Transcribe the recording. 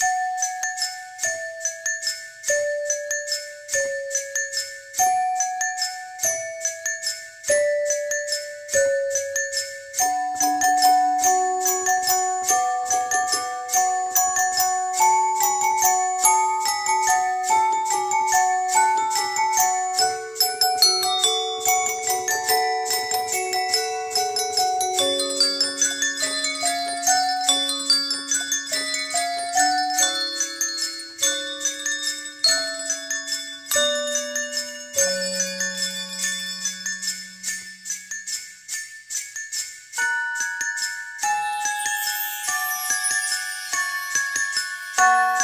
you Bye.